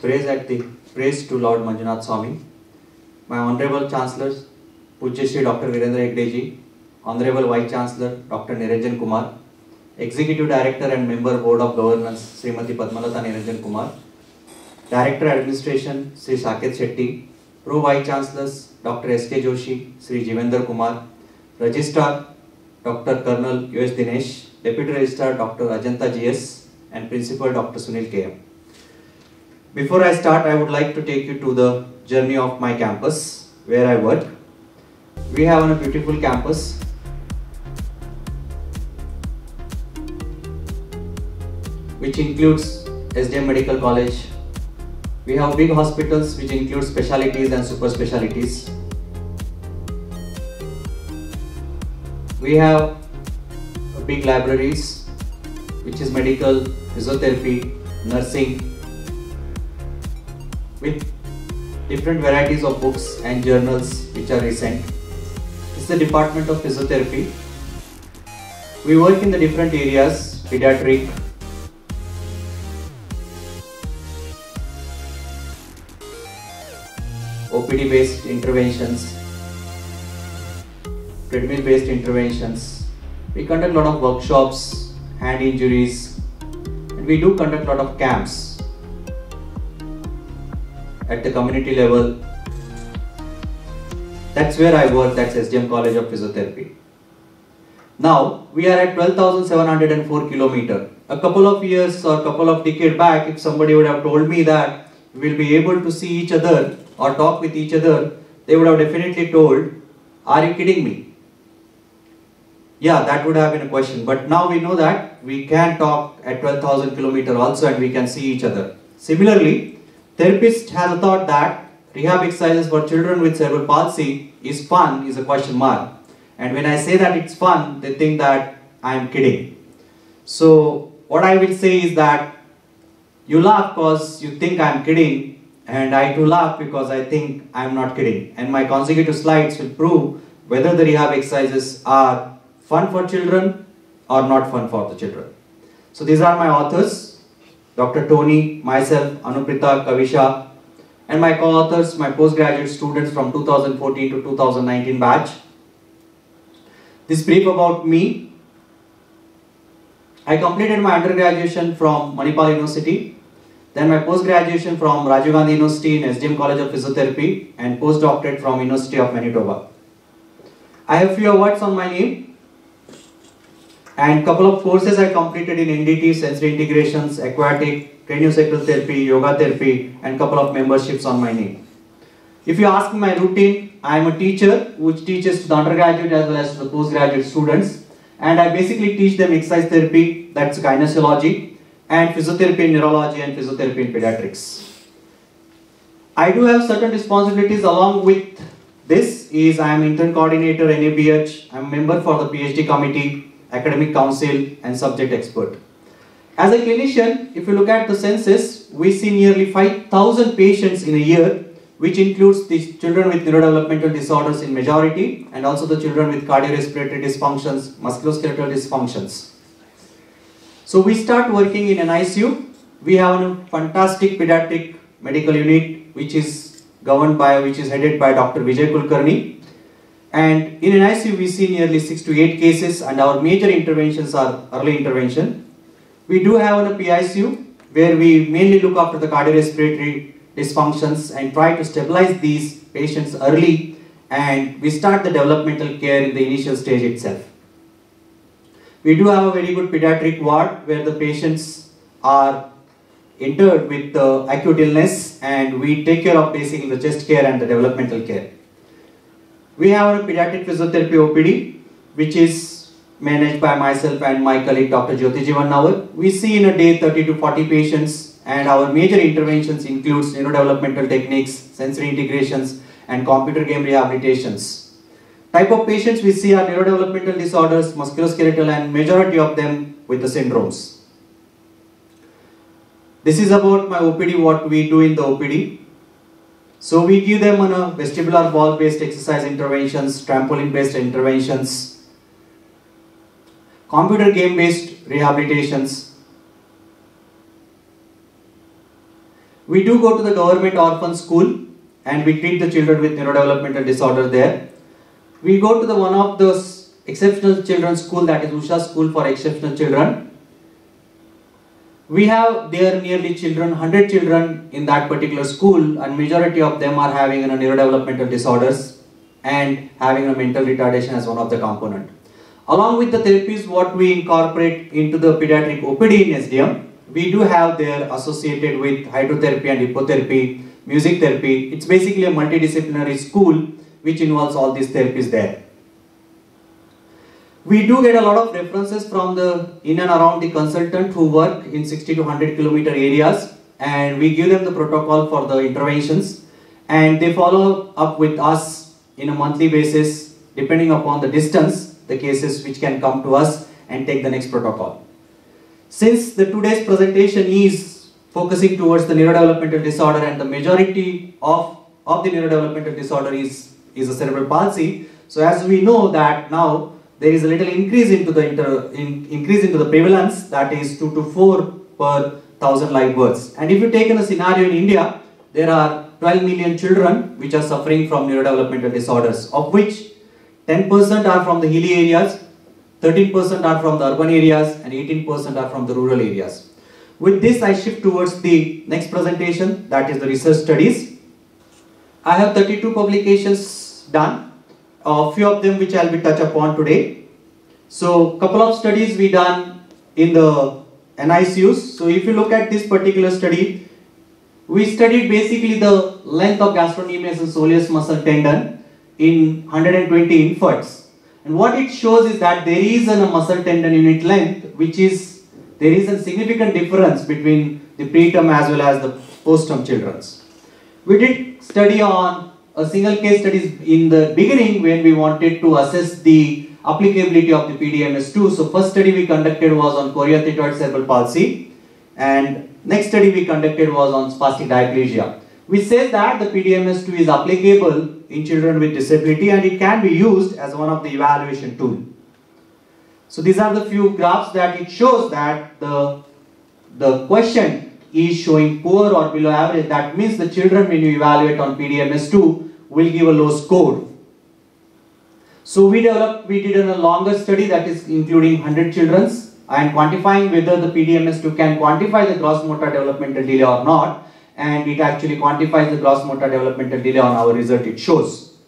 Praise at the praise to Lord Manjunath Swami, my Honorable Chancellors, Pujya Shri Dr. Virendra Hegdeji, Honorable Vice Chancellor Dr. Niranjan Kumar, Executive Director and Member Board of Governance Srimati Padmalata Niranjan Kumar, Director Administration Sri Saket Shetty, Pro Vice Chancellors Dr. S.K. Joshi, Sri Jivendra Kumar, Registrar Dr. Colonel U.S. Dinesh, Deputy Registrar Dr. Ajanta G.S. and Principal Dr. Sunil K.M. Before I start, I would like to take you to the journey of my campus where I work. We have a beautiful campus. which includes SDM Medical College. We have big hospitals which include specialties and super specialties. We have big libraries which is medical, physiotherapy, nursing with different varieties of books and journals which are recent. Is the Department of Physiotherapy. We work in the different areas, pediatric, OPD based interventions, treadmill based interventions. We conduct a lot of workshops, hand injuries, and we do conduct a lot of camps at the community level. That's where I work, that's SDM College of Physiotherapy. Now, we are at 12,704 kilometer. A couple of years or couple of decade back, if somebody would have told me that we will be able to see each other or talk with each other, they would have definitely told, are you kidding me? Yeah, that would have been a question. But now we know that we can talk at 12,000 kilometer also and we can see each other. Similarly, therapist has a thought that rehab exercises for children with cerebral palsy is fun is a question mark. And when I say that it's fun, they think that I am kidding. So what I will say is that you laugh because you think I'm kidding and I too laugh because I think I'm not kidding. And my consecutive slides will prove whether the rehab exercises are fun for children or not fun for the children. So these are my authors, Dr. Tony, myself, Anuprita, Kavisha, and my co-authors, my postgraduate students from 2014 to 2019 batch. This brief about me. I completed my undergraduation from Manipal University then my post-graduation from Rajiv Gandhi University in SDM College of Physiotherapy and postdoctorate from University of Manitoba. I have few awards on my name and couple of courses I completed in NDT, sensory integrations, aquatic, craniosacral therapy, yoga therapy and couple of memberships on my name. If you ask my routine, I am a teacher which teaches to the undergraduate as well as to the postgraduate students and I basically teach them exercise therapy, that's kinesiology, and physiotherapy in neurology and physiotherapy in pediatrics. I do have certain responsibilities along with this is I am intern coordinator NABH, I am member for the PhD committee, academic council and subject expert. As a clinician, if you look at the census, we see nearly 5,000 patients in a year which includes the children with neurodevelopmental disorders in majority and also the children with cardiorespiratory dysfunctions, musculoskeletal dysfunctions. So we start working in an ICU. We have a fantastic pediatric medical unit which is governed by, which is headed by Dr. Vijay Kulkarni. And in an ICU we see nearly 6 to 8 cases and our major interventions are early intervention. We do have a PICU where we mainly look after the cardiorespiratory dysfunctions and try to stabilize these patients early and we start the developmental care in the initial stage itself. We do have a very good pediatric ward where the patients are entered with uh, acute illness and we take care of basically the chest care and the developmental care. We have a pediatric physiotherapy OPD which is managed by myself and my colleague Dr. Jyoti Jivan We see in a day 30 to 40 patients and our major interventions includes neurodevelopmental techniques, sensory integrations and computer game rehabilitations. Type of patients we see are neurodevelopmental disorders, musculoskeletal and majority of them with the syndromes. This is about my OPD, what we do in the OPD. So we give them on a vestibular ball based exercise interventions, trampoline based interventions, computer game based rehabilitations. We do go to the government orphan school and we treat the children with neurodevelopmental disorder there. We go to the one of those exceptional children's school that is Usha School for Exceptional Children. We have there nearly children, 100 children in that particular school and majority of them are having a neurodevelopmental disorders and having a mental retardation as one of the component. Along with the therapies what we incorporate into the pediatric OPD in SDM, we do have there associated with hydrotherapy and hippotherapy, music therapy. It's basically a multidisciplinary school which involves all these therapies there. We do get a lot of references from the in and around the consultant who work in 60 to 100 kilometer areas and we give them the protocol for the interventions and they follow up with us in a monthly basis depending upon the distance the cases which can come to us and take the next protocol. Since the today's presentation is focusing towards the neurodevelopmental disorder and the majority of, of the neurodevelopmental disorder is, is a cerebral palsy. So as we know that now there is a little increase into the inter, in, increase into the prevalence that is 2 to 4 per thousand live births. And if you take in a scenario in India, there are 12 million children which are suffering from neurodevelopmental disorders, of which 10% are from the hilly areas, 13% are from the urban areas and 18% are from the rural areas. With this I shift towards the next presentation that is the research studies. I have 32 publications done, a few of them which I will be touch upon today. So a couple of studies we done in the NICUs. So if you look at this particular study, we studied basically the length of gastrocnemius and soleus muscle tendon in 120 infants and what it shows is that there is a muscle tendon unit length which is, there is a significant difference between the preterm as well as the postterm children's. We did study on a single case studies in the beginning when we wanted to assess the applicability of the PDMS2. So first study we conducted was on chorea cerebral palsy and next study we conducted was on spastic diplegia. We said that the PDMS2 is applicable in children with disability and it can be used as one of the evaluation tool. So these are the few graphs that it shows that the, the question is showing poor or below average. That means the children when you evaluate on PDMS2 will give a low score. So we developed, we did a longer study that is including 100 children and quantifying whether the PDMS2 can quantify the gross motor developmental delay or not and it actually quantifies the gross motor developmental delay on our result it shows.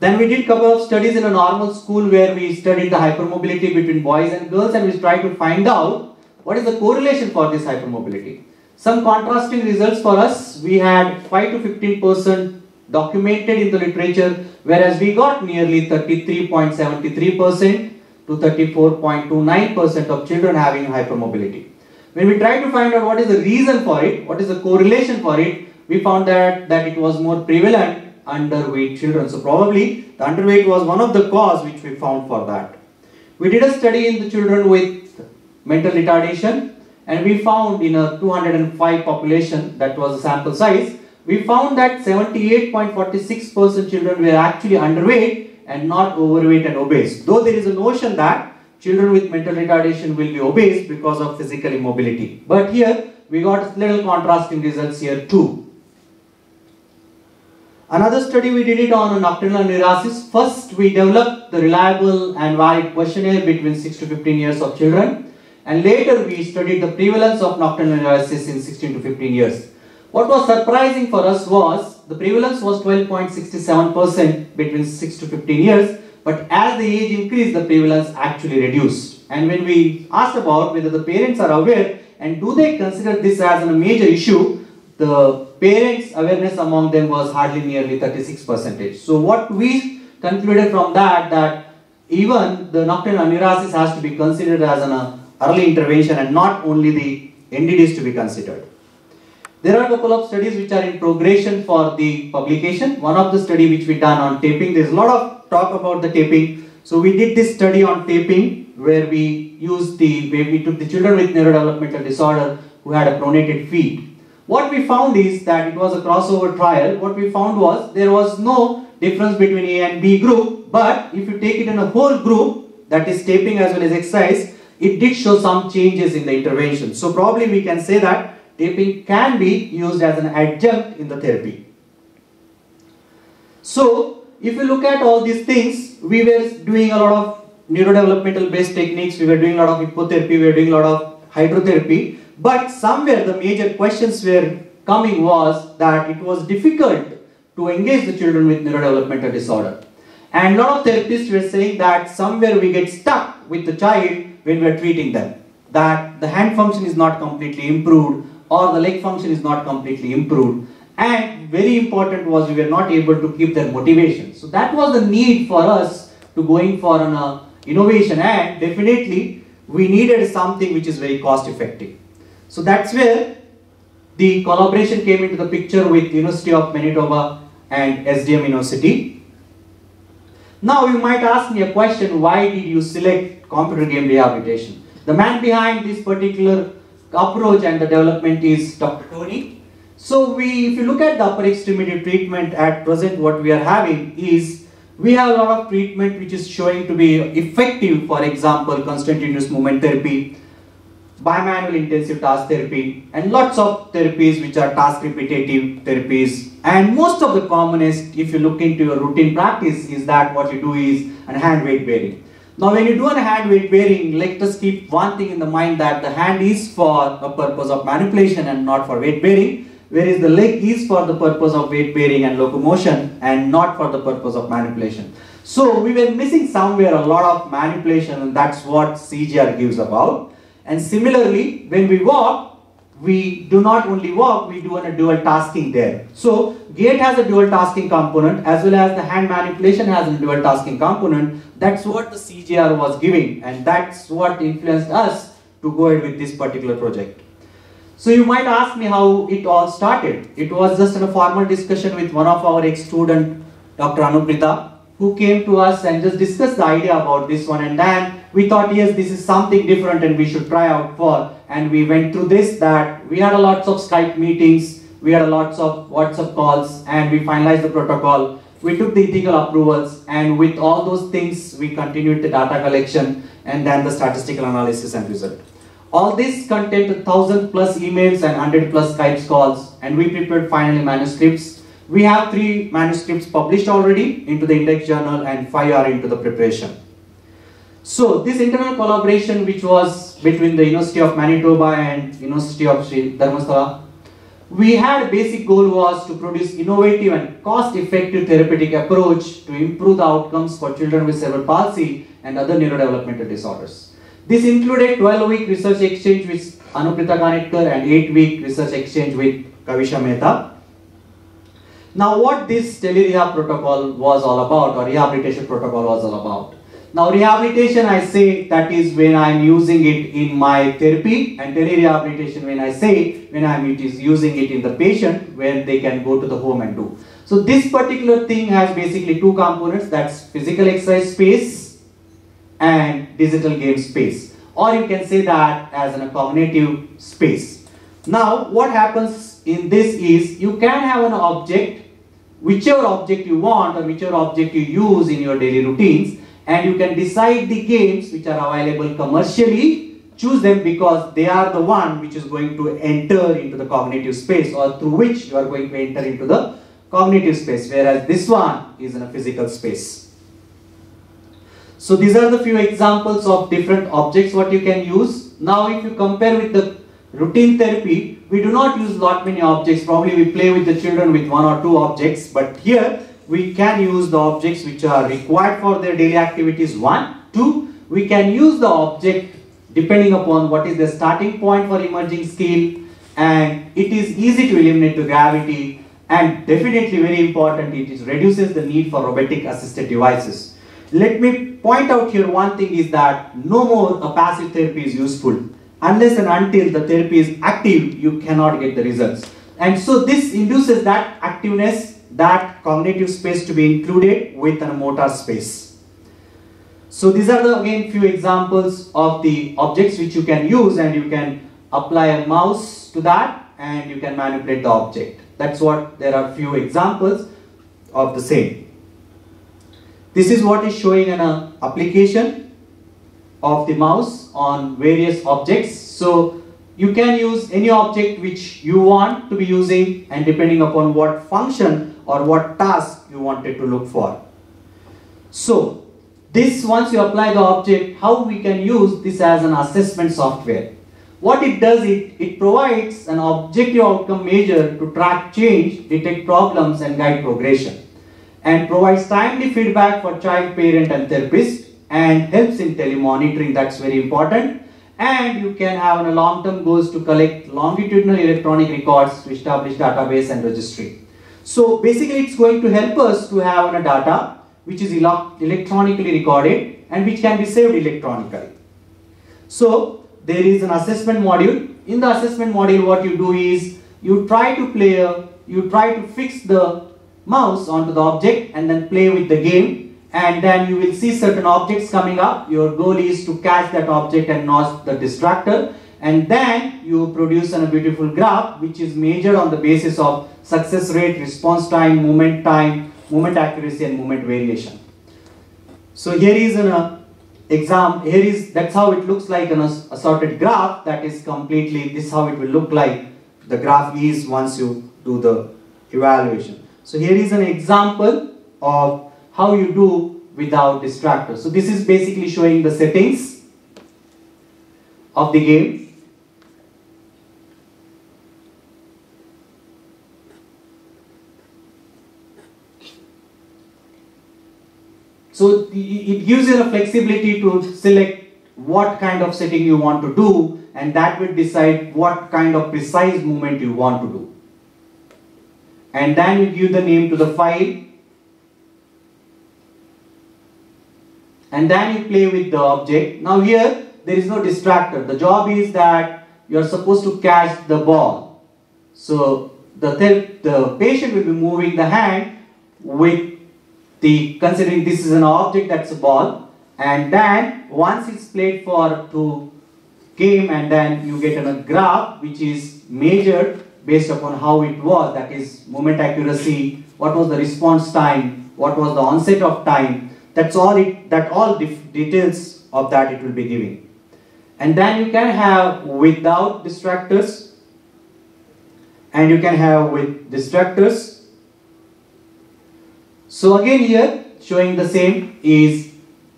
Then we did couple of studies in a normal school where we studied the hypermobility between boys and girls and we tried to find out what is the correlation for this hypermobility. Some contrasting results for us, we had 5 to 15 percent documented in the literature whereas we got nearly 33.73 percent to 34.29 percent of children having hypermobility. When we tried to find out what is the reason for it, what is the correlation for it, we found that, that it was more prevalent underweight children. So probably the underweight was one of the cause which we found for that. We did a study in the children with mental retardation and we found in a 205 population that was a sample size, we found that 78.46% children were actually underweight and not overweight and obese. Though there is a notion that children with mental retardation will be obese because of physical immobility. But here we got little contrasting results here too. Another study we did it on nocturnal enuresis. First we developed the reliable and valid questionnaire between 6 to 15 years of children and later we studied the prevalence of nocturnal enuresis in 16 to 15 years. What was surprising for us was the prevalence was 12.67% between 6 to 15 years but as the age increased, the prevalence actually reduced. And when we asked about whether the parents are aware and do they consider this as a major issue, the parents' awareness among them was hardly nearly 36 percentage. So what we concluded from that, that even the nocturnal enuresis has to be considered as an uh, early intervention and not only the NDDs to be considered. There are a couple of studies which are in progression for the publication. One of the study which we done on taping, there's a lot of talk about the taping. So we did this study on taping where we used the, where we took the children with neurodevelopmental disorder who had a pronated feet. What we found is that it was a crossover trial. What we found was there was no difference between A and B group, but if you take it in a whole group, that is taping as well as exercise, it did show some changes in the intervention. So probably we can say that taping can be used as an adjunct in the therapy. So, if you look at all these things, we were doing a lot of neurodevelopmental based techniques, we were doing a lot of hippotherapy, we were doing a lot of hydrotherapy, but somewhere the major questions were coming was that it was difficult to engage the children with neurodevelopmental disorder. And a lot of therapists were saying that somewhere we get stuck with the child when we are treating them. That the hand function is not completely improved or the leg function is not completely improved. And very important was we were not able to keep their motivation. So that was the need for us to going for an uh, innovation and definitely we needed something which is very cost effective. So that's where the collaboration came into the picture with University of Manitoba and SDM University. Now you might ask me a question, why did you select computer game rehabilitation? The man behind this particular approach and the development is Dr. Tony. So we, if you look at the upper extremity treatment at present, what we are having is we have a lot of treatment which is showing to be effective. For example, constraint movement therapy, bimanual intensive task therapy and lots of therapies which are task repetitive therapies. And most of the commonest if you look into your routine practice is that what you do is a hand weight bearing. Now when you do a hand weight bearing let us keep one thing in the mind that the hand is for a purpose of manipulation and not for weight bearing whereas the leg is for the purpose of weight bearing and locomotion and not for the purpose of manipulation. So we were missing somewhere a lot of manipulation and that's what CGR gives about and similarly, when we walk, we do not only walk, we do a dual tasking there. So, gait has a dual tasking component as well as the hand manipulation has a dual tasking component. That's what the CGR was giving and that's what influenced us to go ahead with this particular project. So you might ask me how it all started. It was just a formal discussion with one of our ex-student, Dr. Anuprita, who came to us and just discussed the idea about this one and then we thought yes this is something different and we should try out for. And we went through this that we had a lots of Skype meetings we had a lots of WhatsApp calls and we finalized the protocol. We took the ethical approvals and with all those things we continued the data collection and then the statistical analysis and result. All this contained thousand plus emails and 100 plus Skype calls and we prepared finally manuscripts we have three manuscripts published already into the index journal and five are into the preparation so this internal collaboration which was between the University of Manitoba and University of Sri we had a basic goal was to produce innovative and cost-effective therapeutic approach to improve the outcomes for children with cerebral palsy and other neurodevelopmental disorders. This included 12-week research exchange with Anuprita Kanetkar and 8-week research exchange with Kavisha Mehta. Now what this telerehab protocol was all about or rehabilitation protocol was all about. Now rehabilitation I say that is when I am using it in my therapy and tele-rehabilitation when I say when I am it is using it in the patient where they can go to the home and do. So this particular thing has basically two components that's physical exercise space and digital game space or you can say that as a cognitive space. Now what happens in this is you can have an object whichever object you want or whichever object you use in your daily routines and you can decide the games which are available commercially choose them because they are the one which is going to enter into the cognitive space or through which you are going to enter into the cognitive space whereas this one is in a physical space. So these are the few examples of different objects what you can use. Now if you compare with the routine therapy we do not use lot many objects probably we play with the children with one or two objects but here we can use the objects which are required for their daily activities. One, two, we can use the object depending upon what is the starting point for emerging skill and it is easy to eliminate the gravity and definitely very important it is reduces the need for robotic assisted devices. Let me point out here one thing is that no more a passive therapy is useful unless and until the therapy is active you cannot get the results and so this induces that activeness that cognitive space to be included with a motor space. So these are the again few examples of the objects which you can use and you can apply a mouse to that and you can manipulate the object. That's what there are few examples of the same. This is what is showing an uh, application of the mouse on various objects. So you can use any object which you want to be using and depending upon what function or what task you wanted to look for. So, this once you apply the object, how we can use this as an assessment software. What it does, it, it provides an objective outcome measure to track change, detect problems and guide progression. And provides timely feedback for child, parent and therapist and helps in telemonitoring, that's very important. And you can have a long-term goals to collect longitudinal electronic records to establish database and registry. So basically it's going to help us to have a data which is electronically recorded and which can be saved electronically. So there is an assessment module. In the assessment module, what you do is you try to play, a, you try to fix the mouse onto the object and then play with the game and then you will see certain objects coming up. Your goal is to catch that object and not the distractor and then you produce a beautiful graph which is measured on the basis of success rate, response time, movement time, movement accuracy and movement variation. So here is an uh, exam here is that's how it looks like an assorted graph that is completely this is how it will look like the graph is once you do the evaluation so here is an example of how you do without distractors. So this is basically showing the settings of the game. So it gives you the flexibility to select what kind of setting you want to do and that will decide what kind of precise movement you want to do. And then you give the name to the file and then you play with the object. Now here there is no distractor. The job is that you are supposed to catch the ball. So the, the patient will be moving the hand with the considering this is an object that's a ball and then once it's played for to game and then you get a graph which is measured based upon how it was that is moment accuracy what was the response time what was the onset of time that's all it that all details of that it will be giving and then you can have without distractors and you can have with distractors so again here showing the same is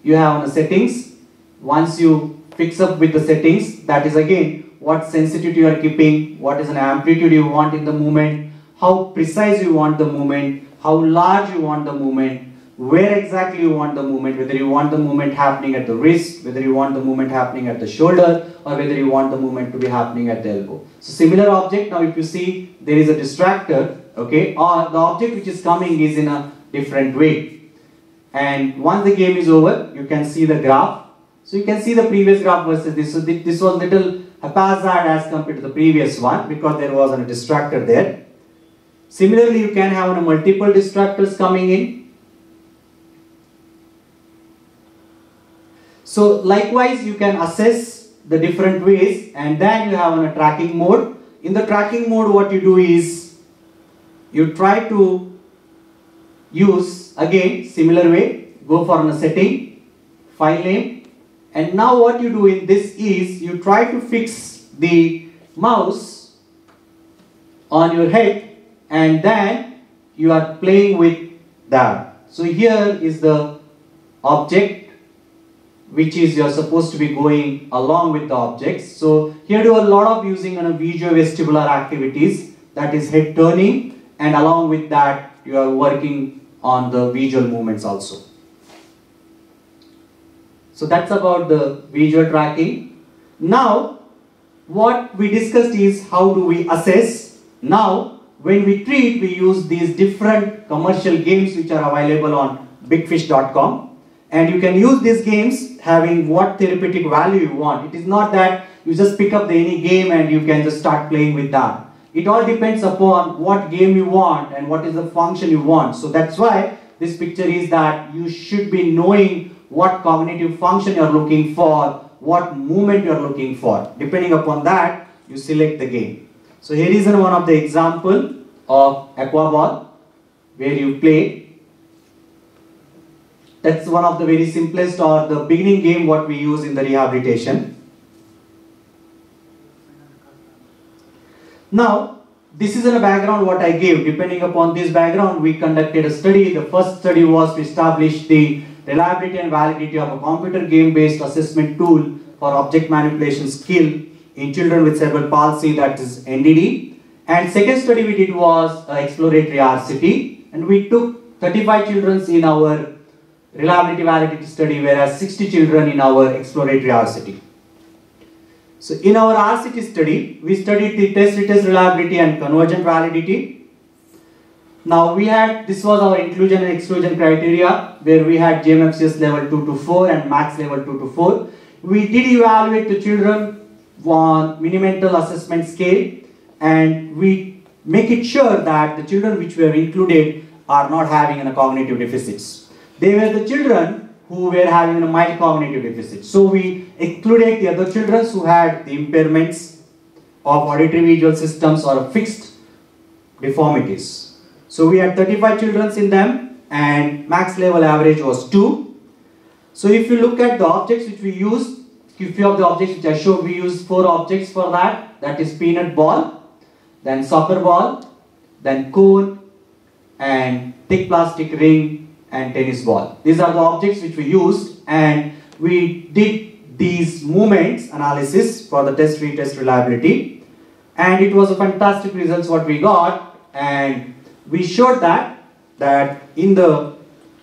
you have on the settings. Once you fix up with the settings that is again what sensitivity you are keeping, what is an amplitude you want in the movement, how precise you want the movement, how large you want the movement, where exactly you want the movement, whether you want the movement happening at the wrist, whether you want the movement happening at the shoulder, or whether you want the movement to be happening at the elbow. So similar object, now if you see there is a distractor, okay, or the object which is coming is in a different way. And once the game is over, you can see the graph. So you can see the previous graph versus this. So this was little haphazard as compared to the previous one because there was a distractor there. Similarly, you can have multiple distractors coming in. So likewise, you can assess the different ways and then you have a tracking mode. In the tracking mode, what you do is you try to use again similar way go for a setting file name. And now what you do in this is you try to fix the mouse on your head and then you are playing with that. So here is the object which is you're supposed to be going along with the objects so here do a lot of using on a visual vestibular activities that is head turning and along with that you are working on the visual movements also. So that's about the visual tracking. Now, what we discussed is how do we assess. Now, when we treat, we use these different commercial games which are available on bigfish.com. And you can use these games having what therapeutic value you want. It is not that you just pick up the any game and you can just start playing with that. It all depends upon what game you want and what is the function you want. So that's why this picture is that you should be knowing what cognitive function you're looking for, what movement you're looking for. Depending upon that, you select the game. So here is one of the example of aquaball where you play. That's one of the very simplest or the beginning game what we use in the rehabilitation. Now, this is in a background what I gave. Depending upon this background, we conducted a study. The first study was to establish the reliability and validity of a computer game-based assessment tool for object manipulation skill in children with cerebral palsy, that is NDD. And second study we did was uh, exploratory RCT, and we took 35 children in our reliability validity study, whereas 60 children in our exploratory RCT. So in our RCT study, we studied the test retest reliability and convergent validity. Now we had, this was our inclusion and exclusion criteria, where we had GMFCS level 2 to 4 and MACS level 2 to 4. We did evaluate the children on Mini-Mental assessment scale and we make it sure that the children which were included are not having any cognitive deficits. They were the children who were having a mild cognitive deficit. So we excluded the other children who had the impairments of auditory visual systems or fixed deformities. So we had 35 children in them and MACS level average was 2. So if you look at the objects which we used, a few of the objects which I showed, we used four objects for that. That is peanut ball, then soccer ball, then cone, and thick plastic ring, and tennis ball. These are the objects which we used, and we did these movements analysis for the test retest reliability, and it was a fantastic results what we got, and we showed that that in the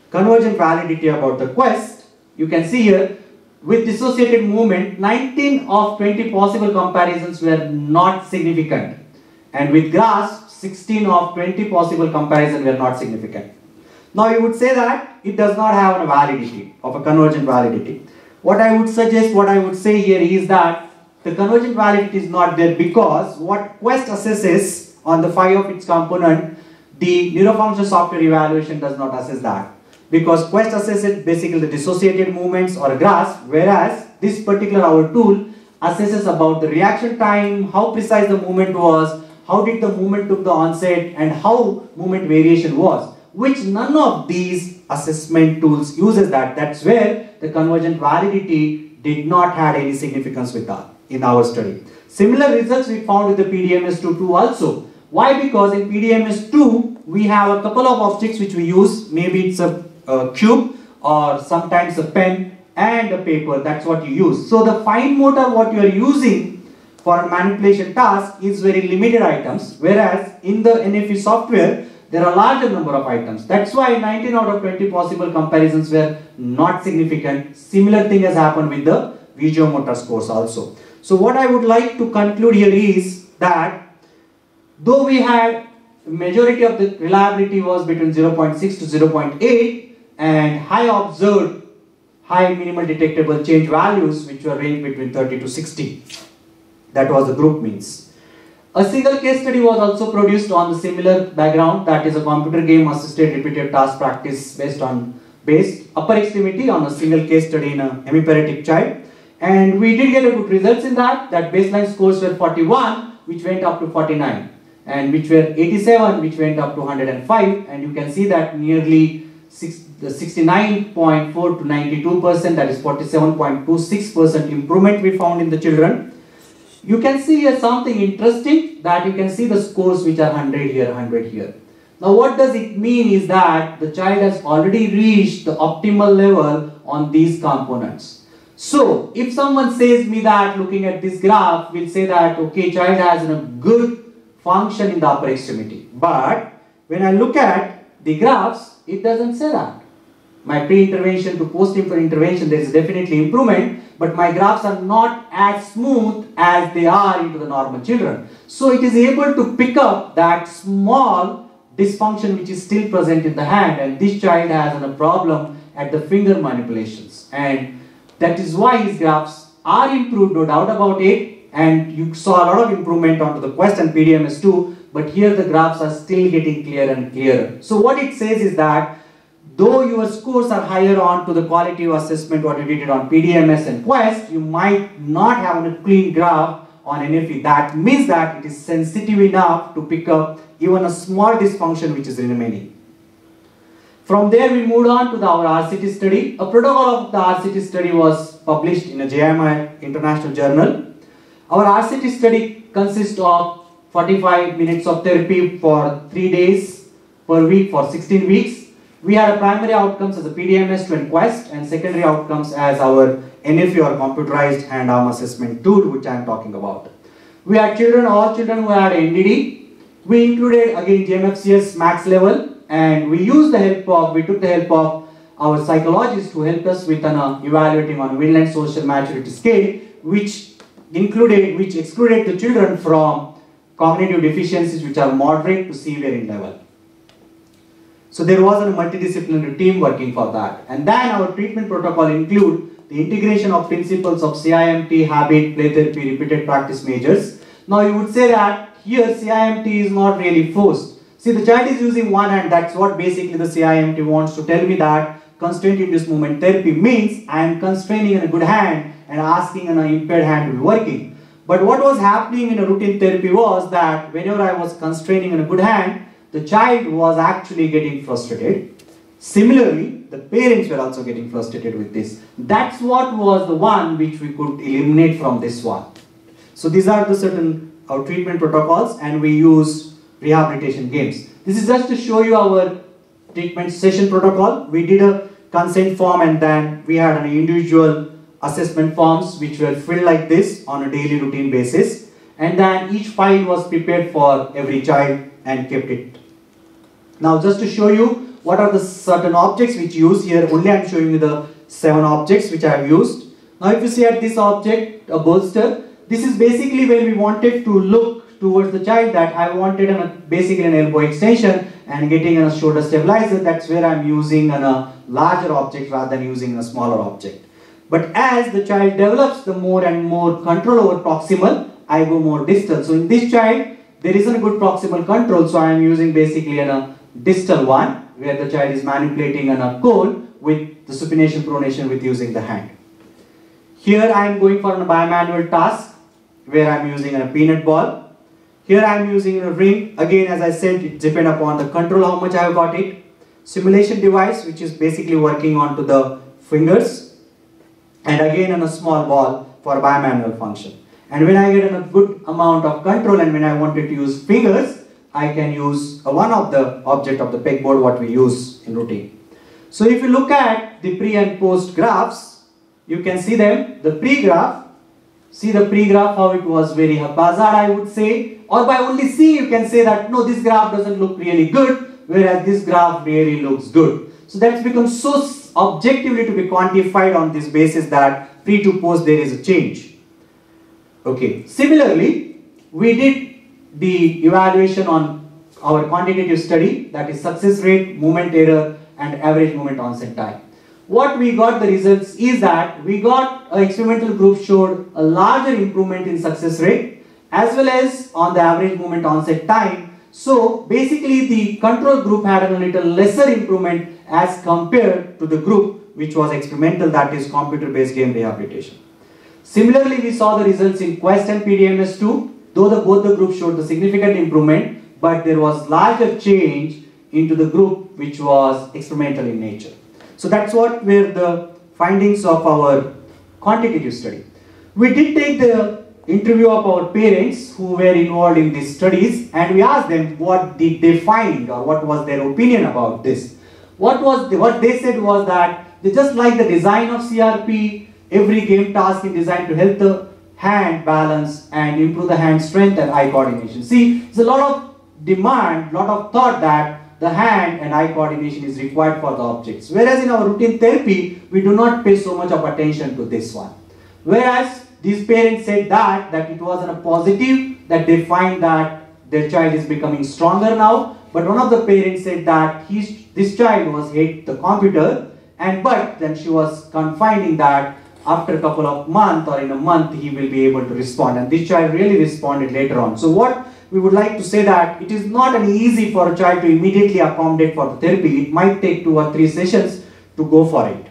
convergent validity about the quest, you can see here with dissociated movement, 19 of 20 possible comparisons were not significant. And with graphs, 16 of 20 possible comparisons were not significant. Now you would say that it does not have a validity of a convergent validity. What I would suggest, what I would say here is that the convergent validity is not there because what Quest assesses on the five of its component, the neurofunction software evaluation does not assess that because Quest assesses basically the dissociated movements or graphs, whereas this particular our tool assesses about the reaction time, how precise the movement was, how did the movement took the onset, and how movement variation was, which none of these assessment tools uses that. That's where the convergent validity did not had any significance with that in our study. Similar results we found with the PDMS2 too also. Why? Because in PDMS2, we have a couple of objects which we use. Maybe it's a a cube or sometimes a pen and a paper that's what you use so the fine motor what you are using for manipulation task is very limited items whereas in the NFV software there are larger number of items that's why 19 out of 20 possible comparisons were not significant similar thing has happened with the visual motor scores also so what I would like to conclude here is that though we had majority of the reliability was between 0.6 to 0.8 and high observed high minimal detectable change values which were ranged between 30 to 60. That was the group means. A single case study was also produced on the similar background that is a computer game assisted repeated task practice based on based upper extremity on a single case study in a hemiparetic child. And we did get a good results in that that baseline scores were 41 which went up to 49 and which were 87 which went up to 105 and you can see that nearly six, the 69.4 to 92 percent that is 47.26 percent improvement we found in the children you can see here something interesting that you can see the scores which are 100 here 100 here. Now what does it mean is that the child has already reached the optimal level on these components. So if someone says me that looking at this graph will say that okay child has a good function in the upper extremity. But when I look at the graphs it doesn't say that my pre-intervention to post-intervention, there is definitely improvement, but my graphs are not as smooth as they are into the normal children. So it is able to pick up that small dysfunction which is still present in the hand and this child has a problem at the finger manipulations and that is why his graphs are improved, no doubt about it, and you saw a lot of improvement onto the Quest and PDMS too, but here the graphs are still getting clearer and clearer. So what it says is that though your scores are higher on to the qualitative assessment what you did on PDMS and Quest, you might not have a clean graph on NFV. That means that it is sensitive enough to pick up even a small dysfunction which is remaining. From there we moved on to our RCT study. A protocol of the RCT study was published in a JMI International Journal. Our RCT study consists of 45 minutes of therapy for 3 days per week for 16 weeks. We had primary outcomes as a PDMS2 Quest and secondary outcomes as our NFU or computerized hand arm assessment tool which I am talking about. We had children, all children who had NDD. We included again GMFCS MACS level and we used the help of, we took the help of our psychologists who helped us with an uh, evaluating on Vineland social maturity scale which included, which excluded the children from cognitive deficiencies which are moderate to severe in level. So there was a multidisciplinary team working for that. And then our treatment protocol include the integration of principles of CIMT, habit, play therapy, repeated practice measures. Now you would say that here CIMT is not really forced. See the child is using one hand, that's what basically the CIMT wants to tell me that constraint induced movement therapy means I am constraining in a good hand and asking an impaired hand to be working. But what was happening in a routine therapy was that whenever I was constraining in a good hand, the child was actually getting frustrated. Similarly, the parents were also getting frustrated with this. That's what was the one which we could eliminate from this one. So these are the certain our treatment protocols and we use rehabilitation games. This is just to show you our treatment session protocol. We did a consent form and then we had an individual assessment forms which were filled like this on a daily routine basis and then each file was prepared for every child and kept it. Now just to show you what are the certain objects which use here, only I am showing you the seven objects which I have used. Now if you see at this object, a bolster, this is basically when we wanted to look towards the child that I wanted an, basically an elbow extension and getting a shoulder stabilizer, that's where I'm using a larger object rather than using a smaller object. But as the child develops the more and more control over proximal, I go more distal. So in this child, there isn't a good proximal control, so I am using basically a distal one where the child is manipulating on a cone with the supination pronation with using the hand. Here I am going for a bimanual task where I am using a peanut ball. Here I am using a ring. Again, as I said, it depends upon the control how much I have got it. Simulation device, which is basically working onto the fingers. And again, on a small ball for bimanual function. And when I get a good amount of control and when I wanted to use fingers, I can use uh, one of the object of the pegboard what we use in routine. So if you look at the pre and post graphs, you can see them, the pre-graph, see the pre-graph how it was very haphazard I would say, or by only see you can say that no this graph doesn't look really good, whereas this graph really looks good. So that's become so objectively to be quantified on this basis that pre to post there is a change. Okay, similarly, we did the evaluation on our quantitative study that is success rate, movement error and average movement onset time. What we got the results is that we got a experimental group showed a larger improvement in success rate as well as on the average movement onset time. So basically the control group had a little lesser improvement as compared to the group which was experimental that is computer based game rehabilitation. Similarly we saw the results in Quest and PDMS2 Though the, both the groups showed the significant improvement, but there was larger change into the group which was experimental in nature. So that's what were the findings of our quantitative study. We did take the interview of our parents who were involved in these studies and we asked them what did they find or what was their opinion about this. What was the, what they said was that they just like the design of GRP, every game task is designed to help the hand balance and improve the hand strength and eye coordination. See, there's a lot of demand, lot of thought that the hand and eye coordination is required for the objects. Whereas in our routine therapy, we do not pay so much of attention to this one. Whereas these parents said that, that it was a positive, that they find that their child is becoming stronger now. But one of the parents said that his, this child was hate the computer and but then she was confining that after a couple of months or in a month he will be able to respond and this child really responded later on. So what we would like to say that it is not an easy for a child to immediately accommodate for the therapy. It might take two or three sessions to go for it.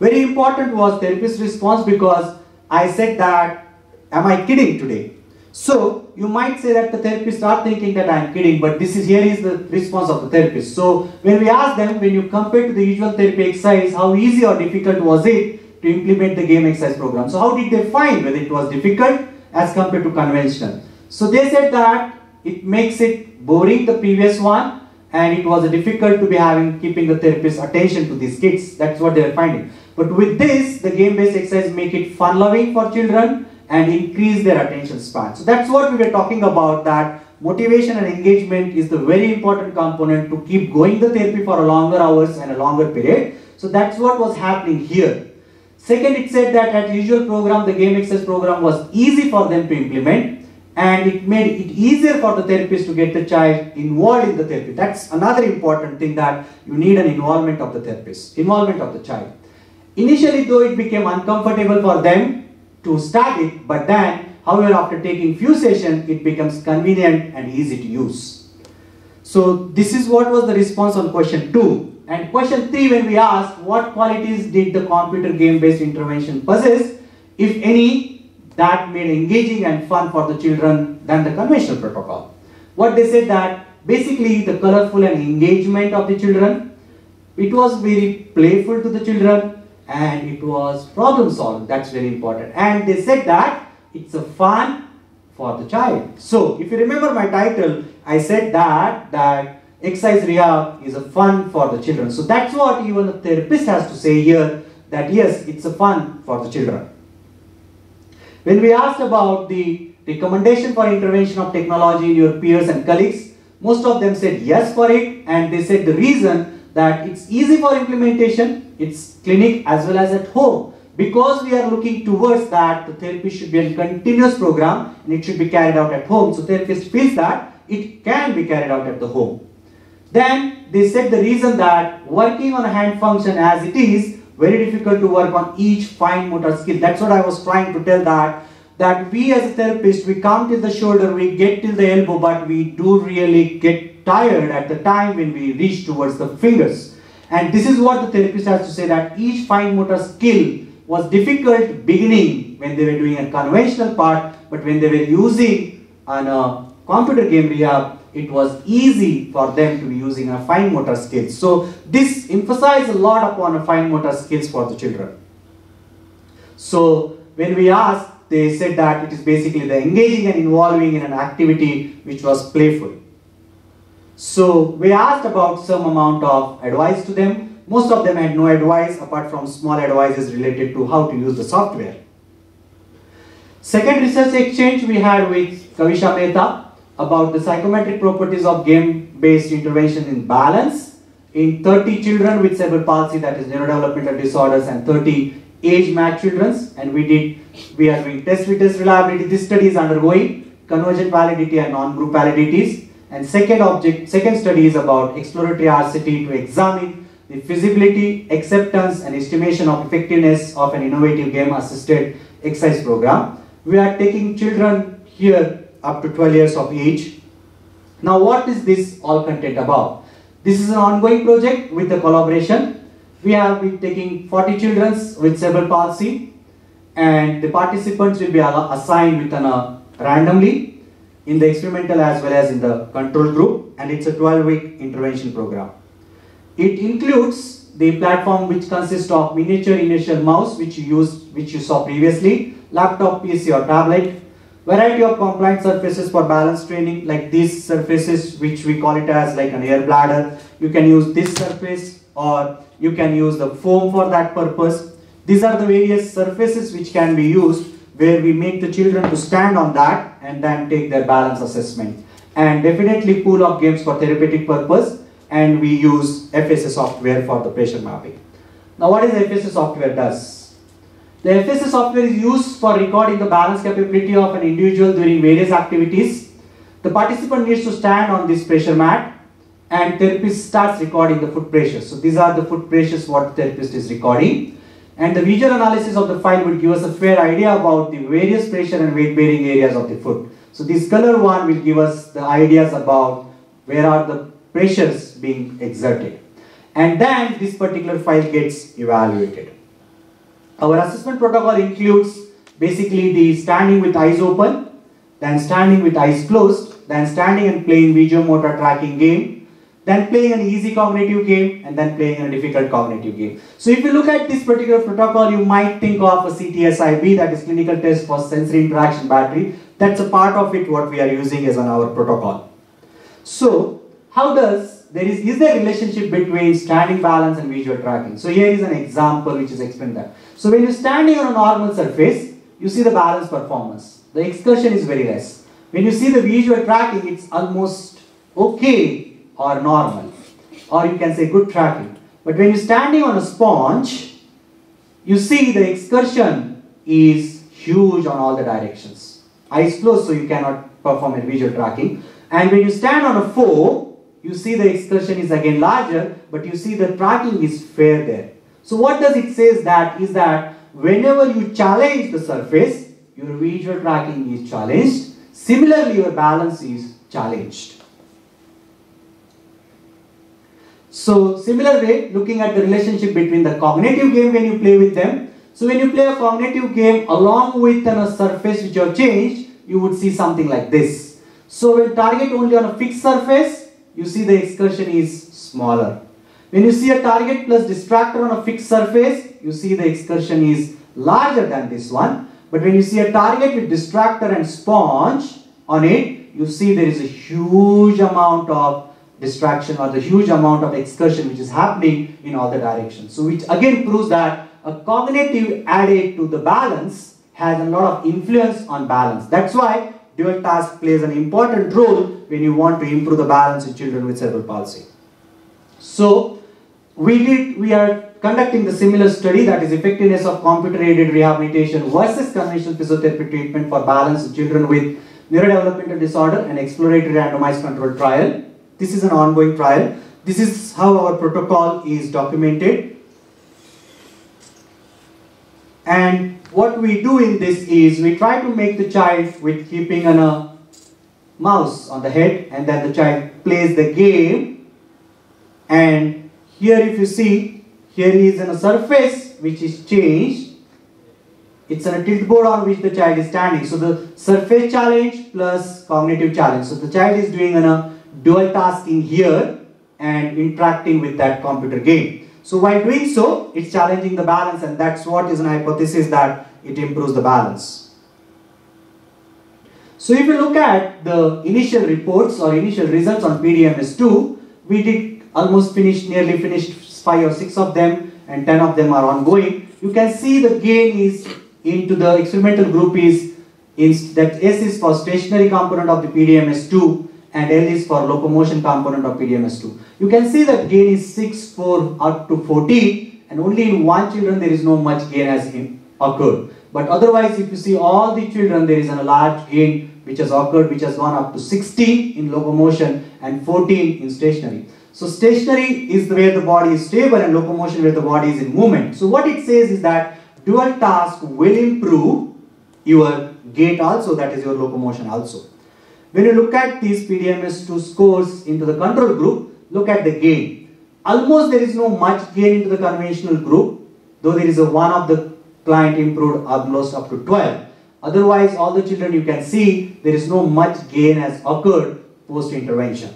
Very important was therapist response because I said that am I kidding today? So you might say that the therapists are thinking that I am kidding, but this is here is the response of the therapist. So when we ask them, when you compare to the usual therapy exercise, how easy or difficult was it to implement the game exercise program? So how did they find whether it was difficult as compared to conventional? So they said that it makes it boring the previous one and it was difficult to be having keeping the therapist's attention to these kids. That's what they are finding. But with this, the game-based exercise make it fun-loving for children and increase their attention span. So that's what we were talking about that motivation and engagement is the very important component to keep going the therapy for a longer hours and a longer period. So that's what was happening here. Second, it said that at usual program, the game access program was easy for them to implement and it made it easier for the therapist to get the child involved in the therapy. That's another important thing that you need an involvement of the therapist, involvement of the child. Initially, though, it became uncomfortable for them to start it, but then However, after taking few sessions, it becomes convenient and easy to use. So this is what was the response on question 2. And question 3 when we asked what qualities did the computer game based intervention possess, if any, that made engaging and fun for the children than the conventional protocol. What they said that basically the colorful and engagement of the children, it was very playful to the children and it was problem solving, that's very important. And they said that it's a fun for the child. So, if you remember my title, I said that, that exercise rehab is a fun for the children. So that's what even the therapist has to say here, that yes, it's a fun for the children. When we asked about the recommendation for intervention of technology in your peers and colleagues, most of them said yes for it and they said the reason that it's easy for implementation, it's clinic as well as at home because we are looking towards that, the therapy should be a continuous program and it should be carried out at home. So therapist feels that it can be carried out at the home. Then they said the reason that working on hand function as it is, very difficult to work on each fine motor skill. That's what I was trying to tell that, that we as a therapist, we come till the shoulder, we get till the elbow, but we do really get tired at the time when we reach towards the fingers. And this is what the therapist has to say that each fine motor skill was difficult beginning when they were doing a conventional part, but when they were using on a uh, computer game rehab, it was easy for them to be using a fine motor skills. So this emphasized a lot upon a fine motor skills for the children. So when we asked, they said that it is basically the engaging and involving in an activity which was playful. So we asked about some amount of advice to them. Most of them had no advice apart from small advices related to how to use the software. Second research exchange we had with Kavisha Mehta about the psychometric properties of game-based intervention in balance. In 30 children with cerebral palsy that is neurodevelopmental disorders and 30 age-matched children. And we did we are doing test with reliability. This study is undergoing convergent validity and known-group validities and second object second study is about exploratory RCT to examine the feasibility, acceptance and estimation of effectiveness of an innovative game assisted exercise program. We are taking children here up to 12 years of age. Now what is this all content about? This is an ongoing project with the collaboration. We have been taking 40 children with cerebral palsy and the participants will be assigned with an, uh, randomly in the experimental as well as in the control group and it's a 12 week intervention program. It includes the platform which consists of miniature inertial mouse which you used, which you saw previously, laptop, PC or tablet, variety of compliant surfaces for balance training like these surfaces which we call it as like an air bladder. You can use this surface or you can use the foam for that purpose. These are the various surfaces which can be used where we make the children to stand on that and then take their balance assessment. And definitely pool of games for therapeutic purpose and we use FSS software for the pressure mapping. Now what is FSS software does? The FSS software is used for recording the balance capability of an individual during various activities. The participant needs to stand on this pressure mat and therapist starts recording the foot pressures. So these are the foot pressures what the therapist is recording. And the visual analysis of the file will give us a fair idea about the various pressure and weight bearing areas of the foot. So this color one will give us the ideas about where are the pressures being exerted. And then this particular file gets evaluated. Our assessment protocol includes basically the standing with eyes open, then standing with eyes closed, then standing and playing visual motor tracking game, then playing an easy cognitive game, and then playing a difficult cognitive game. So if you look at this particular protocol, you might think of a CTSIB, that is clinical test for sensory interaction battery. That's a part of it what we are using as on our protocol. So, how does, there is, is there a relationship between standing balance and visual tracking? So here is an example which is explained that. So when you're standing on a normal surface, you see the balance performance. The excursion is very less. When you see the visual tracking, it's almost okay or normal. Or you can say good tracking. But when you're standing on a sponge, you see the excursion is huge on all the directions. Eyes closed so you cannot perform a visual tracking. And when you stand on a foam, you see the excursion is again larger, but you see the tracking is fair there. So what does it says that is that whenever you challenge the surface, your visual tracking is challenged. Similarly, your balance is challenged. So similar way, looking at the relationship between the cognitive game when you play with them. So when you play a cognitive game along with a surface which you have changed, you would see something like this. So when target only on a fixed surface, you see the excursion is smaller. When you see a target plus distractor on a fixed surface, you see the excursion is larger than this one. But when you see a target with distractor and sponge on it, you see there is a huge amount of distraction or the huge amount of excursion which is happening in all the directions. So which again proves that a cognitive added to the balance has a lot of influence on balance. That's why dual task plays an important role when you want to improve the balance in children with cerebral palsy. So we did, we are conducting the similar study that is effectiveness of computer aided rehabilitation versus conventional physiotherapy treatment for balance in children with neurodevelopmental disorder and exploratory randomized controlled trial. This is an ongoing trial. This is how our protocol is documented. And what we do in this is we try to make the child with keeping on a uh, mouse on the head and then the child plays the game and here if you see here is a surface which is changed it's on a tilt board on which the child is standing so the surface challenge plus cognitive challenge so the child is doing an a dual tasking here and interacting with that computer game so while doing so it's challenging the balance and that's what is an hypothesis that it improves the balance. So if you look at the initial reports or initial results on PDMS2, we did almost finished, nearly finished 5 or 6 of them and 10 of them are ongoing. You can see the gain is into the experimental group is in, that S is for stationary component of the PDMS2 and L is for locomotion component of PDMS2. You can see that gain is 6, 4 up to 14 and only in one children there is no much gain as in occurred. But otherwise, if you see all the children, there is a large gain which has occurred, which has gone up to 16 in locomotion and 14 in stationary. So stationary is the where the body is stable and locomotion where the body is in movement. So what it says is that dual task will improve your gait also, that is your locomotion also. When you look at these PDMS2 scores into the control group, look at the gain. Almost there is no much gain into the conventional group, though there is a one of the client improved almost up to 12. Otherwise, all the children you can see, there is no much gain has occurred post-intervention.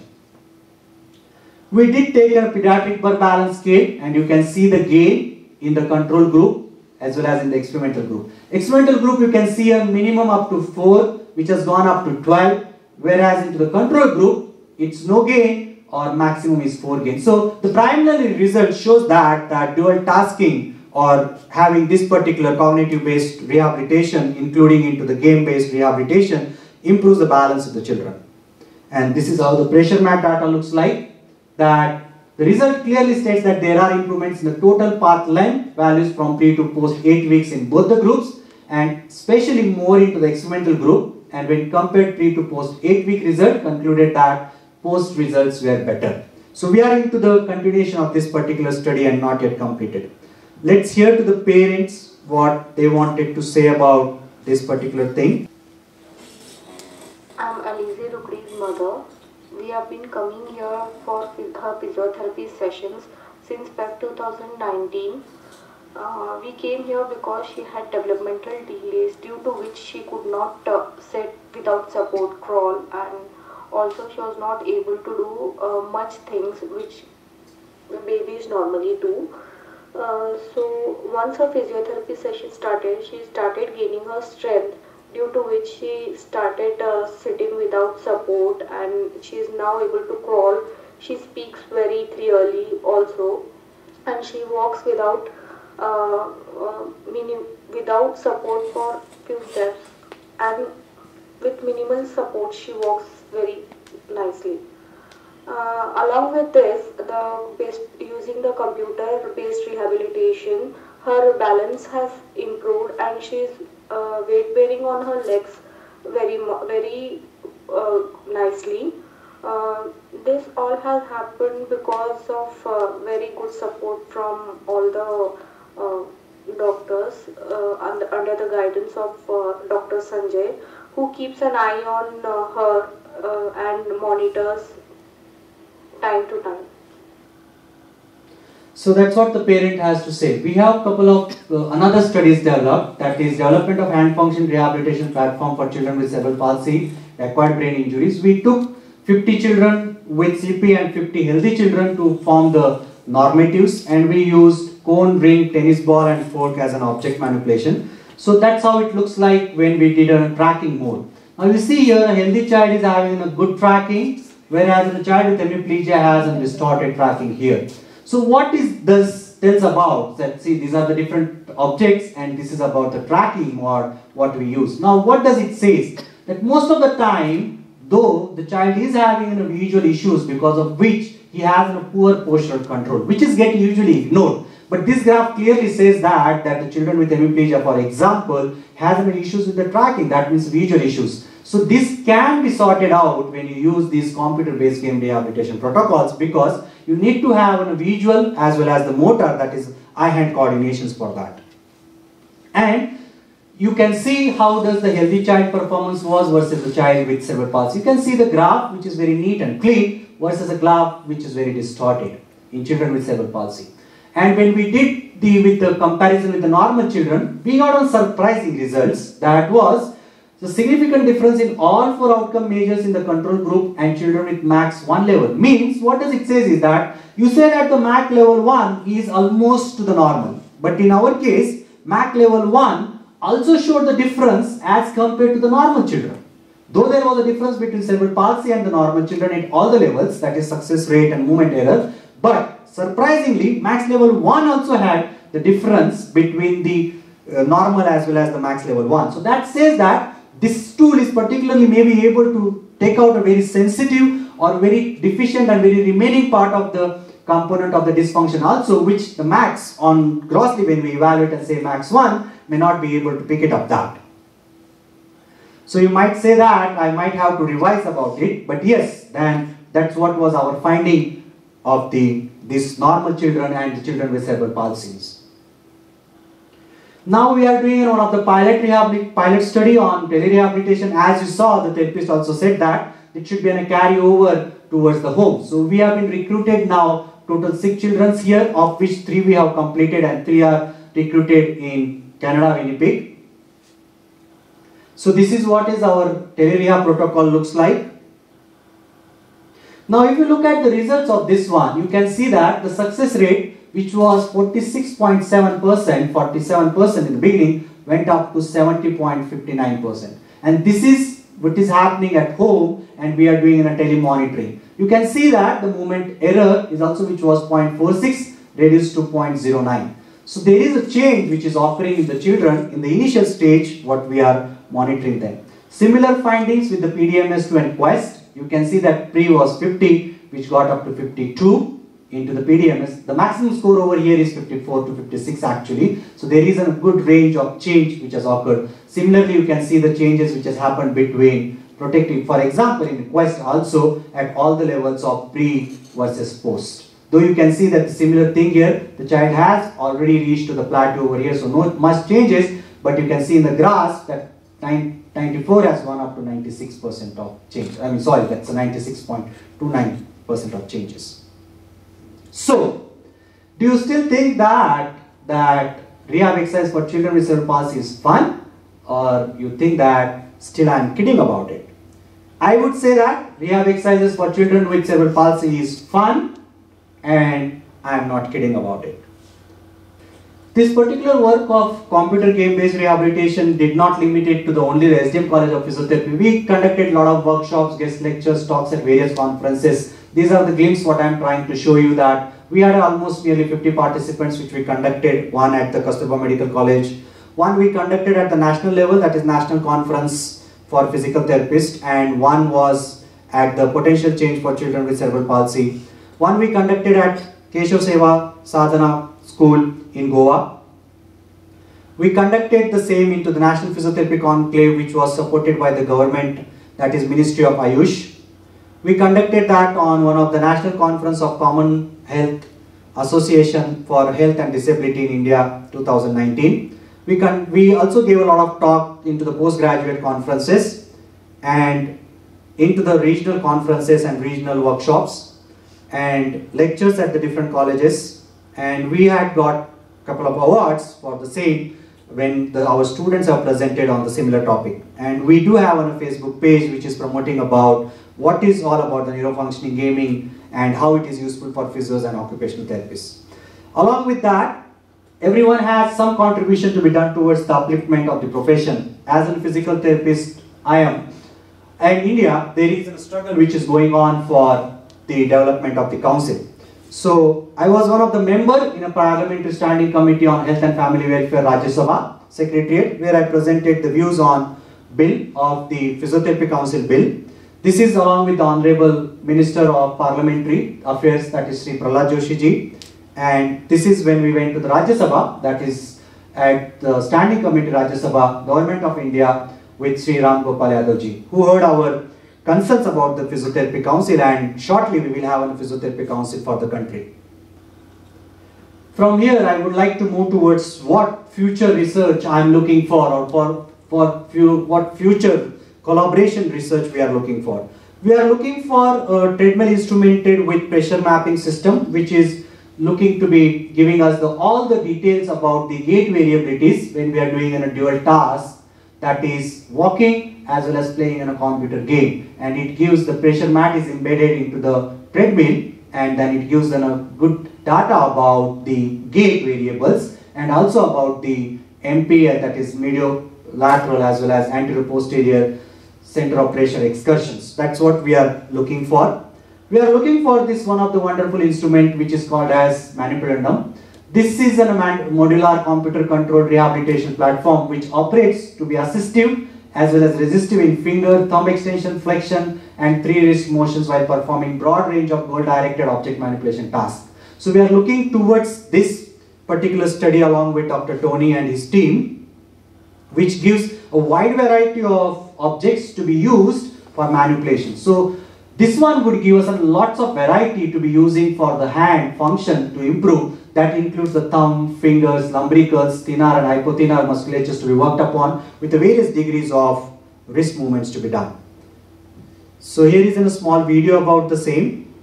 We did take a pediatric Berg balance scale and you can see the gain in the control group as well as in the experimental group. Experimental group you can see a minimum up to 4 which has gone up to 12 whereas into the control group it's no gain or maximum is 4 gain. So the primary result shows that, that dual tasking or having this particular cognitive based rehabilitation including into the game based rehabilitation improves the balance of the children. And this is how the pressure map data looks like that the result clearly states that there are improvements in the total path length values from pre to post 8 weeks in both the groups and especially more into the experimental group and when compared pre to post 8 week result concluded that post results were better. So we are into the continuation of this particular study and not yet completed. Let's hear to the parents what they wanted to say about this particular thing. I'm Alize Rukri's mother. We have been coming here for her physiotherapy sessions since back 2019. Uh, we came here because she had developmental delays due to which she could not uh, sit without support crawl and also she was not able to do uh, much things which babies normally do. Uh, so once her physiotherapy session started, she started gaining her strength due to which she started uh, sitting without support and she is now able to crawl. She speaks very clearly also and she walks without minim- without support for few steps and with minimal support she walks very nicely. Uh, along with this, the based, using the computer-based rehabilitation, her balance has improved and she is uh, weight bearing on her legs very very uh, nicely. Uh, this all has happened because of uh, very good support from all the uh, doctors uh, under, under the guidance of uh, Dr. Sanjay, who keeps an eye on uh, her uh, and monitors time to time. So that's what the parent has to say. We have a couple of uh, another studies developed that is development of hand function rehabilitation platform for children with cerebral palsy, acquired brain injuries. We took 50 children with CP and 50 healthy children to form the normatives and we used cone, ring, tennis ball and fork as an object manipulation. So that's how it looks like when we did a tracking mode. Now you see here a healthy child is having a good tracking whereas the child with hemiplegia has a distorted tracking here. So what is this tells about that see these are the different objects and this is about the tracking or what we use. Now what does it say? That most of the time though the child is having you know, visual issues because of which he has a poor postural control which is getting usually ignored. But this graph clearly says that that the children with hemiplegia for example has many issues with the tracking that means visual issues. So this can be sorted out when you use these computer-based game rehabilitation protocols because you need to have a visual as well as the motor that is eye-hand coordinations for that. And you can see how does the healthy child performance was versus the child with cerebral palsy. You can see the graph which is very neat and clean versus a graph which is very distorted in children with cerebral palsy. And when we did the with the comparison with the normal children, we got on surprising results. That was the significant difference in all four outcome measures in the control group and children with MACS 1 level. Means what does it say is that you say that the MAC level 1 is almost to the normal. But in our case, MAC level 1 also showed the difference as compared to the normal children. Though there was a difference between cerebral palsy and the normal children at all the levels, that is success rate and movement error, but surprisingly, MACS level 1 also had the difference between the uh, normal as well as the MACS level 1. So that says that this tool is particularly maybe able to take out a very sensitive or very deficient and very remaining part of the component of the dysfunction also which the MACS on grossly when we evaluate and say MACS 1 may not be able to pick it up that. So you might say that I might have to revise about it but yes then that's what was our finding of the these normal children and children with cerebral palsies. Now we are doing one of the pilot pilot study on telerehabilitation. As you saw, the therapist also said that it should be a carryover towards the home. So we have been recruited now total six children here, of which three we have completed and three are recruited in Canada, Winnipeg. So this is what is our telereha protocol looks like. Now if you look at the results of this one, you can see that the success rate which was 46.7%, 47% in the beginning went up to 70.59%. And this is what is happening at home and we are doing in a telemonitoring. You can see that the movement error is also which was 0.46 reduced to 0.09. So there is a change which is occurring in the children in the initial stage what we are monitoring them. Similar findings with the PDMS2 and Quest. You can see that pre was 50 which got up to 52 into the PDMS. The maximum score over here is 54 to 56 actually. So there is a good range of change which has occurred. Similarly, you can see the changes which has happened between protective. For example, in Quest also at all the levels of pre versus post. Though you can see that similar thing here, the child has already reached to the plateau over here, so no much changes, but you can see in the graphs that 94 has gone up to 96% of change. I mean, sorry, that's a 96.29% of changes. So, do you still think that that rehab exercise for children with cerebral palsy is fun, or you think that still I'm kidding about it? I would say that rehab exercises for children with cerebral palsy is fun, and I am not kidding about it. This particular work of computer game based rehabilitation did not limit it to the only the SDM College of Physiotherapy. We conducted a lot of workshops, guest lectures, talks at various conferences. These are the glimpses what I am trying to show you that we had almost nearly 50 participants which we conducted, one at the Kasturba Medical College, one we conducted at the national level that is National Conference for Physical Therapists and one was at the Potential Change for Children with Cerebral Palsy. One we conducted at Keshav Seva Sadhana School in Goa. We conducted the same into the National Physiotherapy Conclave which was supported by the government that is Ministry of Ayush. We conducted that on one of the National Conference of Common Health Association for Health and Disability in India 2019. We, can, we also gave a lot of talk into the postgraduate conferences and into the regional conferences and regional workshops and lectures at the different colleges and we had got couple of awards for the same when the, our students are presented on the similar topic. And we do have on a facebook page which is promoting about what is all about the neurofunctioning gaming and how it is useful for physios and occupational therapists. Along with that everyone has some contribution to be done towards the upliftment of the profession. As a physical therapist i am. And india there is a struggle which is going on for the development of the council so I was one of the member in a parliamentary standing committee on health and family welfare Rajya Sabha secretariat where I presented the views on bill of the physiotherapy council bill. This is along with the honorable minister of parliamentary affairs that is Sri Prahlad Joshi ji and this is when we went to the Rajya Sabha that is at the standing committee Rajya Sabha government of India with Sri Ram Gopal Yadav ji who heard our concerns about the physiotherapy council and shortly we will have a physiotherapy council for the country. From here I would like to move towards what future research I am looking for or for, for few, what future collaboration research we are looking for. We are looking for a treadmill instrumented with pressure mapping system which is looking to be giving us the, all the details about the gait variabilities when we are doing in a dual task that is walking as well as playing in a computer game and it gives the pressure mat is embedded into the treadmill and then it gives them a good data about the gait variables and also about the MPL that is medial lateral as well as anterior posterior center of pressure excursions. That's what we are looking for. We are looking for this one of the wonderful instrument which is called as manipulandum. This is a modular computer controlled rehabilitation platform which operates to be assistive as well as resistive in finger, thumb extension, flexion and three wrist motions while performing broad range of goal directed object manipulation tasks. So we are looking towards this particular study along with Dr. Tony and his team which gives a wide variety of objects to be used for manipulation. So this one would give us lots of variety to be using for the hand function to improve that includes the thumb, fingers, lumbricals, thenar and hypothenar musculatures to be worked upon with the various degrees of wrist movements to be done. So here is in a small video about the same.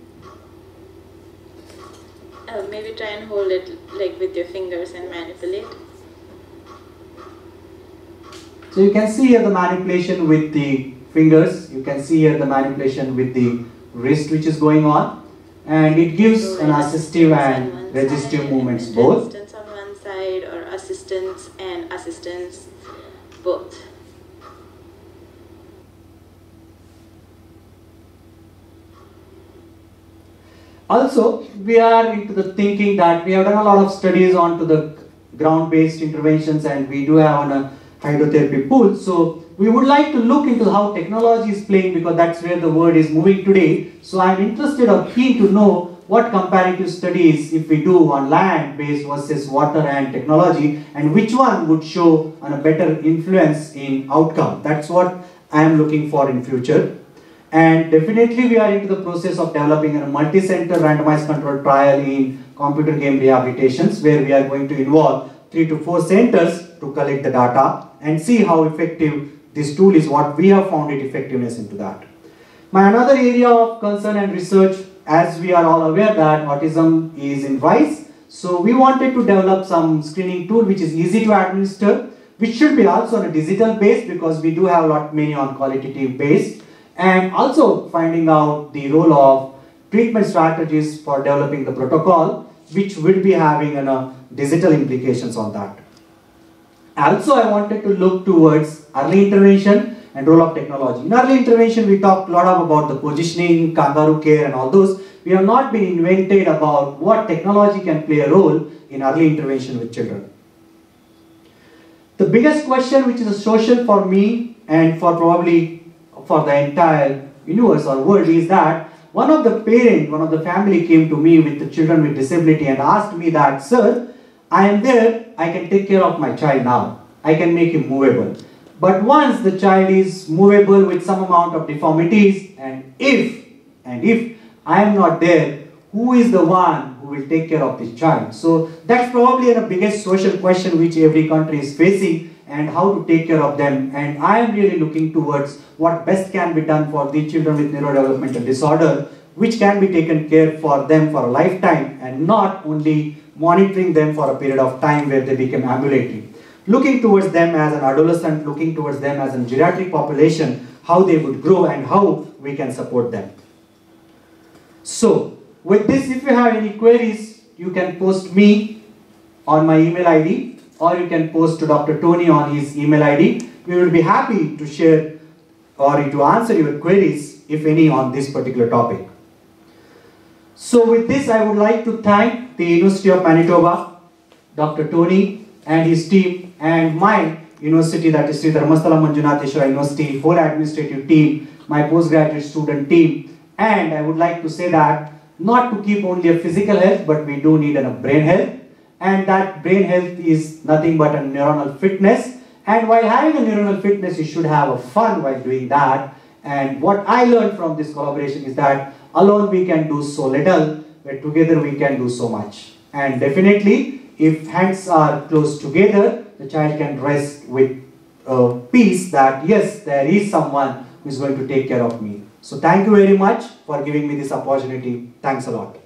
Uh, maybe try and hold it like with your fingers and manipulate. So you can see here the manipulation with the fingers, you can see here the manipulation with the wrist which is going on and it gives an assistive and resistive movements both. Resistance on one side or assistance and assistance both. Also, we are into the thinking that we have done a lot of studies onto the ground-based interventions and we do have on a uh, hydrotherapy pool. So we would like to look into how technology is playing because that's where the world is moving today. So I'm interested or keen to know what comparative studies if we do on land based versus water and technology and which one would show on a better influence in outcome. That's what I am looking for in future. And definitely we are into the process of developing a multi-center randomized controlled trial in computer game rehabilitations where we are going to involve three to four centers to collect the data and see how effective this tool is what we have found it effectiveness into that. My another area of concern and research as we are all aware that autism is in rise so we wanted to develop some screening tool which is easy to administer which should be also on a digital base because we do have a lot many on qualitative based and also finding out the role of treatment strategies for developing the protocol which will be having a uh, digital implications on that. Also, I wanted to look towards early intervention and role of technology. In early intervention, we talked a lot about the positioning, kangaroo care, and all those. We have not been invented about what technology can play a role in early intervention with children. The biggest question, which is a social for me and for probably for the entire universe or world, is that one of the parent, one of the family came to me with the children with disability and asked me that, sir, I am there, I can take care of my child now. I can make him movable. But once the child is movable with some amount of deformities, and if, and if I am not there, who is the one who will take care of this child? So that's probably the biggest social question which every country is facing and how to take care of them. And I am really looking towards what best can be done for the children with neurodevelopmental disorder, which can be taken care for them for a lifetime and not only monitoring them for a period of time where they become ambulatory looking towards them as an adolescent, looking towards them as a geriatric population, how they would grow and how we can support them. So, with this, if you have any queries, you can post me on my email ID or you can post to Dr. Tony on his email ID. We will be happy to share or to answer your queries, if any, on this particular topic. So with this, I would like to thank the University of Manitoba, Dr. Tony and his team and my university that is Sri Dharmasthala Manjunatheshwara University, whole administrative team, my postgraduate student team. And I would like to say that not to keep only a physical health but we do need a brain health. And that brain health is nothing but a neuronal fitness. And while having a neuronal fitness you should have a fun while doing that. And what I learned from this collaboration is that alone we can do so little but together we can do so much. And definitely if hands are close together, the child can rest with uh, peace that yes, there is someone who is going to take care of me. So thank you very much for giving me this opportunity. Thanks a lot.